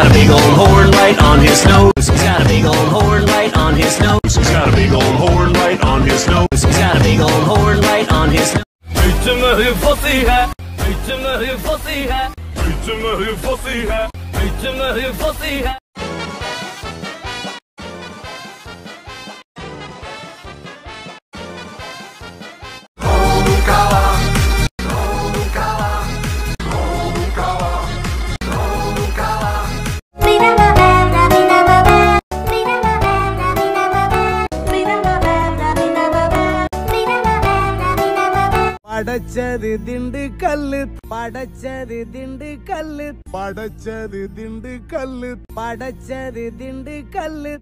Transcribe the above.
got a big old horn right on his nose. He's got a big old horn right on his nose. He's got a big old horn right on his nose. He's got a big old horn right on his nose. هجمه فصيحة هجمه فصيحة هجمه فصيحة هجمه فصيحة പടച്ചത് തിണ്ട് കല്ല്. പടച്ചത് തിണ്ട് കല്ല്. പടച്ചത് തിണ്ട് കല്ല്. പടച്ചത് തിണ്ട് കല്ല്.